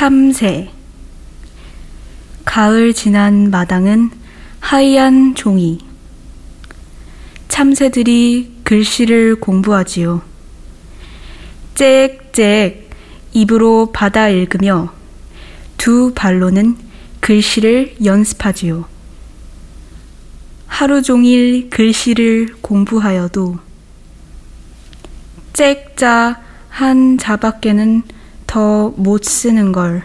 참새 가을 지난 마당은 하얀 종이 참새들이 글씨를 공부하지요. 짹짹 입으로 받아 읽으며 두 발로는 글씨를 연습하지요. 하루 종일 글씨를 공부하여도 짹자 한 자밖에는 더 못 쓰는 걸